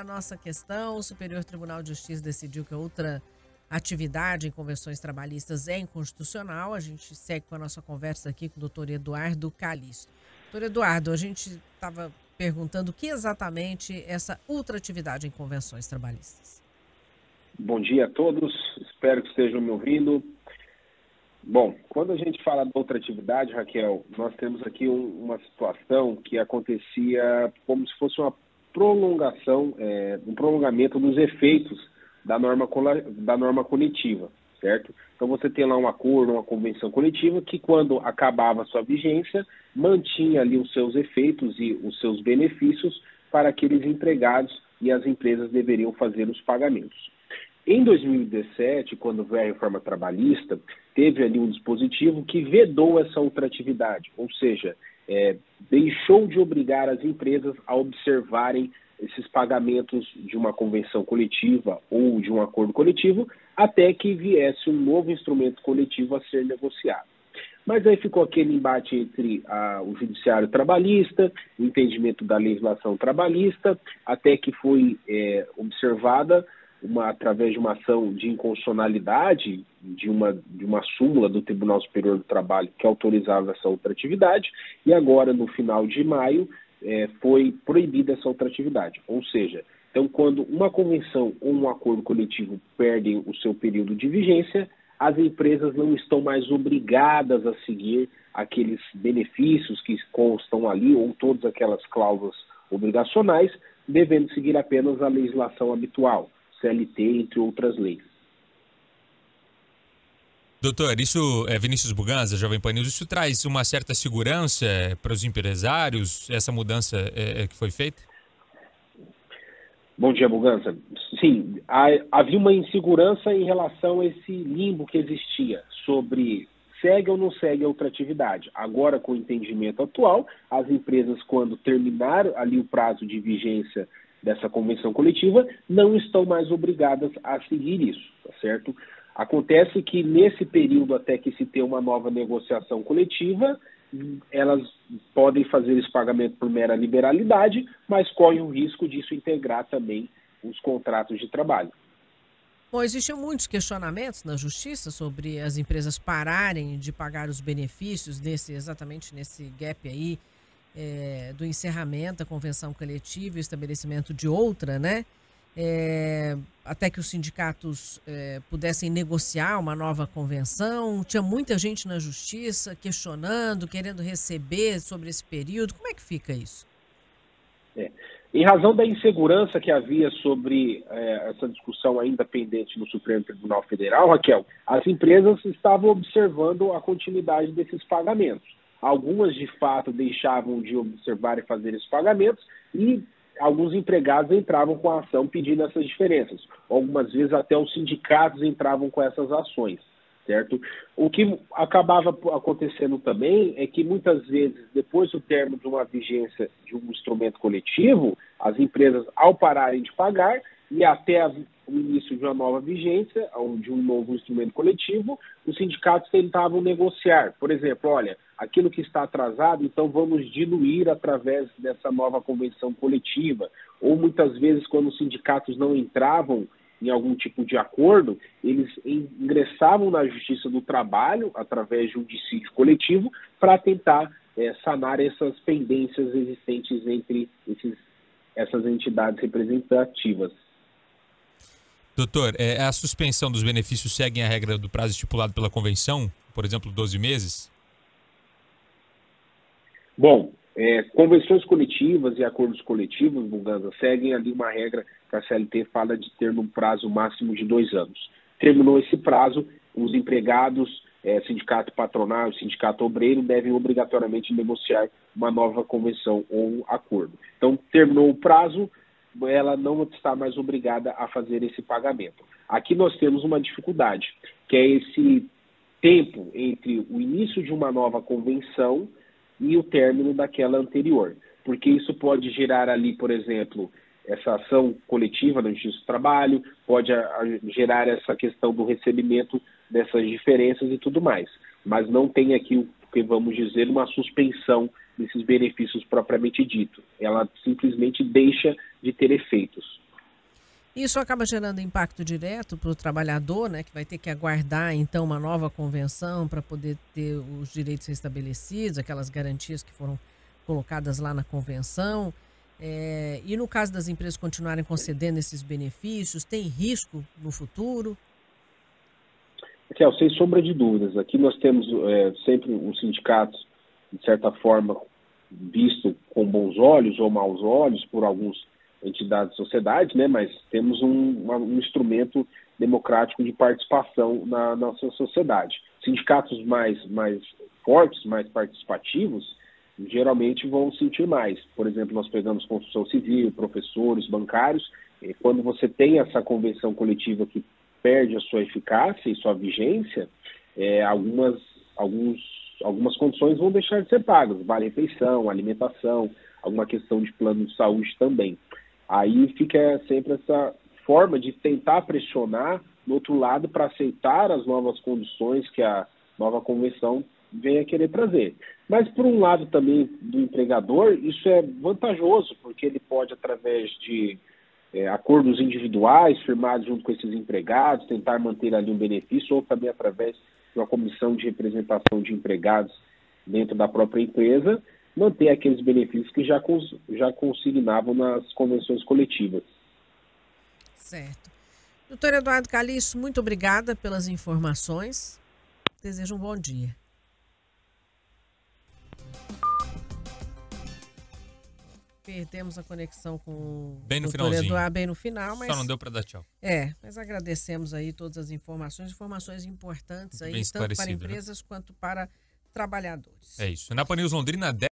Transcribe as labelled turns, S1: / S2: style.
S1: a nossa questão. O Superior Tribunal de Justiça decidiu que outra atividade em convenções trabalhistas é inconstitucional. A gente segue com a nossa conversa aqui com o doutor Eduardo Calixto. Doutor Eduardo, a gente estava perguntando o que exatamente essa ultratividade em convenções trabalhistas.
S2: Bom dia a todos, espero que estejam me ouvindo. Bom, quando a gente fala de outra atividade, Raquel, nós temos aqui um, uma situação que acontecia como se fosse uma prolongação, é, um prolongamento dos efeitos da norma, da norma coletiva, certo? Então você tem lá um acordo, uma convenção coletiva que quando acabava a sua vigência, mantinha ali os seus efeitos e os seus benefícios para aqueles empregados e as empresas deveriam fazer os pagamentos. Em 2017, quando veio a reforma trabalhista, teve ali um dispositivo que vedou essa ultratividade, ou seja, é, deixou de obrigar as empresas a observarem esses pagamentos de uma convenção coletiva ou de um acordo coletivo, até que viesse um novo instrumento coletivo a ser negociado. Mas aí ficou aquele embate entre a, o judiciário trabalhista, o entendimento da legislação trabalhista, até que foi é, observada uma, através de uma ação de inconstitucionalidade de uma, de uma súmula do Tribunal Superior do Trabalho que autorizava essa outra atividade, e agora, no final de maio, é, foi proibida essa outra atividade. Ou seja, então, quando uma convenção ou um acordo coletivo perdem o seu período de vigência, as empresas não estão mais obrigadas a seguir aqueles benefícios que constam ali, ou todas aquelas cláusulas obrigacionais, devendo seguir apenas a legislação habitual. CLT, entre outras leis.
S3: Doutor, isso, é Vinícius Buganza, Jovem Pan News, isso traz uma certa segurança é, para os empresários, essa mudança é, que foi feita?
S2: Bom dia, Buganza. Sim, havia uma insegurança em relação a esse limbo que existia sobre segue ou não segue a outra atividade. Agora, com o entendimento atual, as empresas, quando terminar ali o prazo de vigência dessa convenção coletiva não estão mais obrigadas a seguir isso, tá certo? Acontece que nesse período até que se tem uma nova negociação coletiva, elas podem fazer esse pagamento por mera liberalidade, mas corre o risco disso integrar também os contratos de trabalho.
S1: Bom, existiam muitos questionamentos na justiça sobre as empresas pararem de pagar os benefícios nesse exatamente nesse gap aí é, do encerramento da convenção coletiva e estabelecimento de outra, né? É, até que os sindicatos é, pudessem negociar uma nova convenção. Tinha muita gente na justiça questionando, querendo receber sobre esse período. Como é que fica isso?
S2: É. Em razão da insegurança que havia sobre essa discussão ainda pendente no Supremo Tribunal Federal, Raquel, as empresas estavam observando a continuidade desses pagamentos. Algumas, de fato, deixavam de observar e fazer esses pagamentos e alguns empregados entravam com a ação pedindo essas diferenças. Algumas vezes até os sindicatos entravam com essas ações, certo? O que acabava acontecendo também é que muitas vezes, depois do término de uma vigência de um instrumento coletivo, as empresas, ao pararem de pagar e até o início de uma nova vigência, de um novo instrumento coletivo, os sindicatos tentavam negociar. Por exemplo, olha, aquilo que está atrasado, então vamos diluir através dessa nova convenção coletiva. Ou muitas vezes, quando os sindicatos não entravam em algum tipo de acordo, eles ingressavam na Justiça do Trabalho, através de um dissídio coletivo, para tentar é, sanar essas pendências existentes entre esses, essas entidades representativas.
S3: Doutor, é, a suspensão dos benefícios segue a regra do prazo estipulado pela convenção, por exemplo, 12 meses?
S2: Bom, é, convenções coletivas e acordos coletivos, Buganza, seguem ali uma regra que a CLT fala de ter um prazo máximo de dois anos. Terminou esse prazo, os empregados, é, sindicato patronal, sindicato obreiro devem obrigatoriamente negociar uma nova convenção ou acordo. Então, terminou o prazo, ela não está mais obrigada a fazer esse pagamento. Aqui nós temos uma dificuldade, que é esse tempo entre o início de uma nova convenção e o término daquela anterior, porque isso pode gerar ali, por exemplo, essa ação coletiva na Justiça do Trabalho, pode a, a, gerar essa questão do recebimento dessas diferenças e tudo mais. Mas não tem aqui o que vamos dizer uma suspensão desses benefícios propriamente dito. Ela simplesmente deixa de ter efeitos.
S1: Isso acaba gerando impacto direto para o trabalhador, né, que vai ter que aguardar então uma nova convenção para poder ter os direitos restabelecidos, aquelas garantias que foram colocadas lá na convenção. É, e no caso das empresas continuarem concedendo esses benefícios, tem risco no futuro?
S2: Raquel, sem sombra de dúvidas. Aqui nós temos é, sempre os sindicatos, de certa forma, visto com bons olhos ou maus olhos por alguns entidades da sociedade, né, mas temos um, um instrumento democrático de participação na nossa sociedade. Sindicatos mais, mais fortes, mais participativos, geralmente vão sentir mais. Por exemplo, nós pegamos construção civil, professores, bancários. quando você tem essa convenção coletiva que perde a sua eficácia e sua vigência, é, algumas, alguns, algumas condições vão deixar de ser pagas. Vale refeição, alimentação, alguma questão de plano de saúde também. Aí fica sempre essa forma de tentar pressionar no outro lado para aceitar as novas condições que a nova convenção vem a querer trazer. Mas, por um lado também do empregador, isso é vantajoso, porque ele pode, através de é, acordos individuais firmados junto com esses empregados, tentar manter ali um benefício, ou também através uma comissão de representação de empregados dentro da própria empresa, manter aqueles benefícios que já, cons já consignavam nas convenções coletivas.
S1: Certo. Doutor Eduardo Calixto, muito obrigada pelas informações. Desejo um bom dia. Perdemos a conexão com
S3: bem no
S1: o Eduardo bem no final, mas
S3: só não deu para dar tchau.
S1: É, mas agradecemos aí todas as informações, informações importantes aí tanto para né? empresas né? quanto para trabalhadores.
S3: É isso. Na Panils Londrina